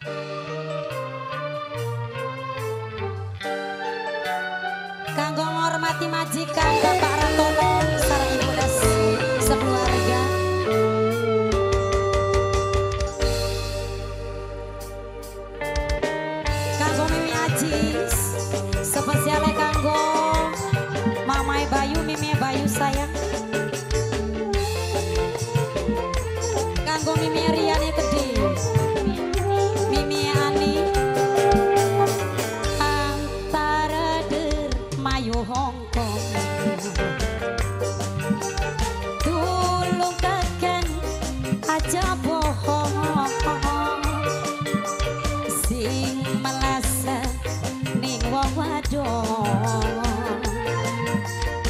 Kanggo menghormati majikan Bapak Rantono sareng Ibu Das sekeluarga. Kanggo Mimi Ajis spesialnya kanggo Mamai Bayu Mimi Bayu sayang. Kanggo Mimi Riani Gede. Aja bohong sing melasa ning wong wadon.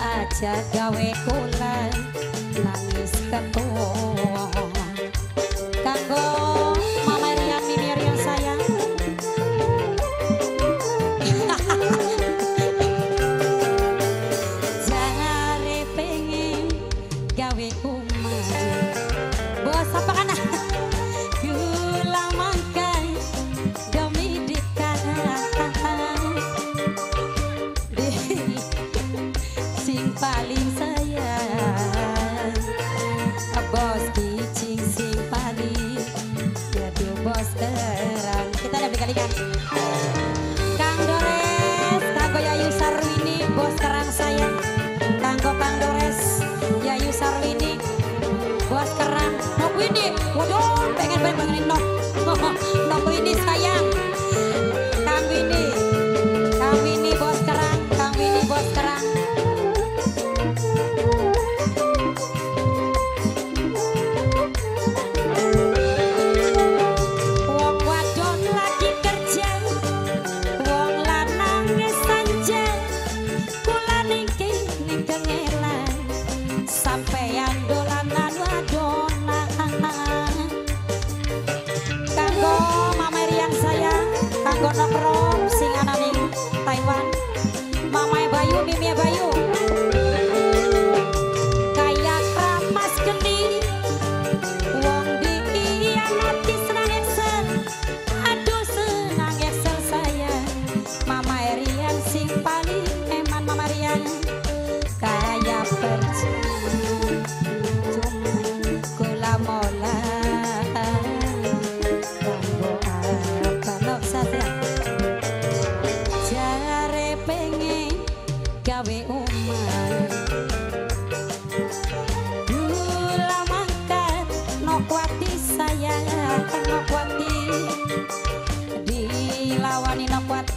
Aja gawe kula nangis ketua paling sayang Bos bicing sing paling Yaitu bos terang Kita ada berkali-kali Kang Dores, Kanggo Yayu Sarwini, bos kerang saya. Kanggo Kang Dores, Yayu Sarwini, bos kerang. Nok Windy, waduh, pengen pengen pengen nok. Nok Windy sayang.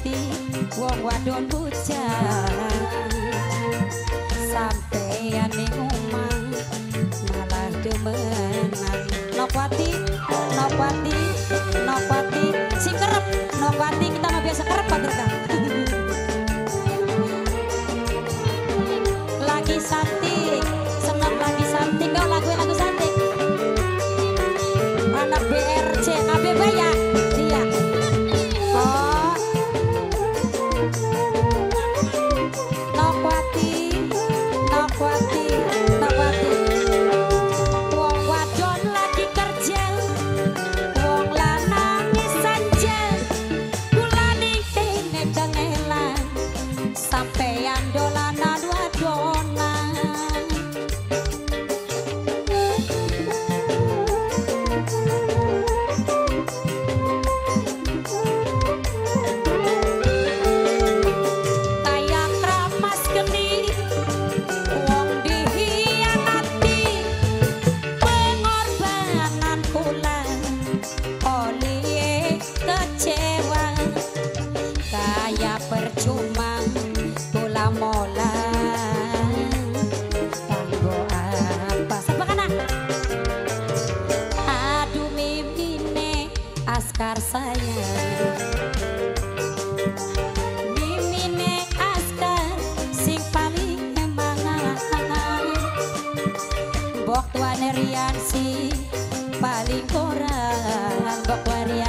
Nokwati wong wadon bujang sampeyan ning umang malah demenan. Nokwati nokwati nokwati si kerep nokwati kita mah biasa kerep Pak Sampeyan dolanan askar sayang paling emangan Bok Rian si paling Bok warian malah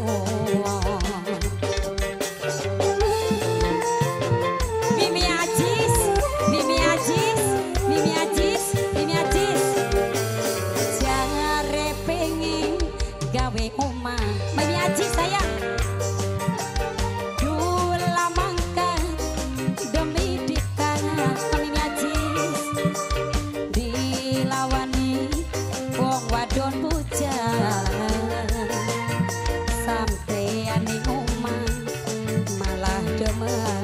semana.